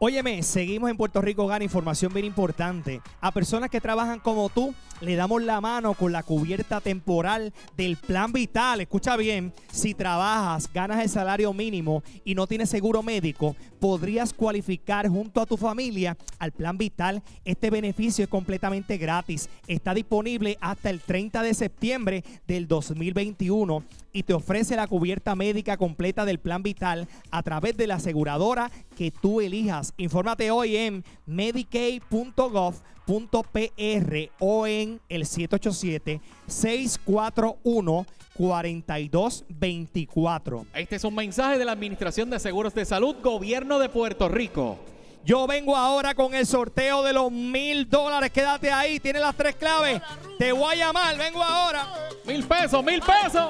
Óyeme, seguimos en Puerto Rico Gana, información bien importante. A personas que trabajan como tú, le damos la mano con la cubierta temporal del Plan Vital. Escucha bien, si trabajas, ganas el salario mínimo y no tienes seguro médico, podrías cualificar junto a tu familia al Plan Vital. Este beneficio es completamente gratis. Está disponible hasta el 30 de septiembre del 2021 y te ofrece la cubierta médica completa del Plan Vital a través de la aseguradora que tú elijas. Infórmate hoy en medicaid.gov.pr o en el 787-641-4224. Este es un mensaje de la Administración de Seguros de Salud, Gobierno de Puerto Rico. Yo vengo ahora con el sorteo de los mil dólares. Quédate ahí, tiene las tres claves. Te voy a llamar, vengo ahora. Mil pesos, mil pesos.